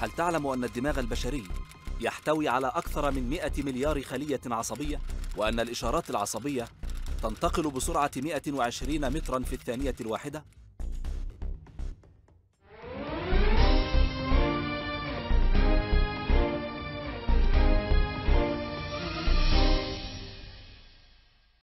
هل تعلم أن الدماغ البشري يحتوي على أكثر من 100 مليار خلية عصبية وأن الإشارات العصبية تنتقل بسرعة 120 مترا في الثانية الواحدة؟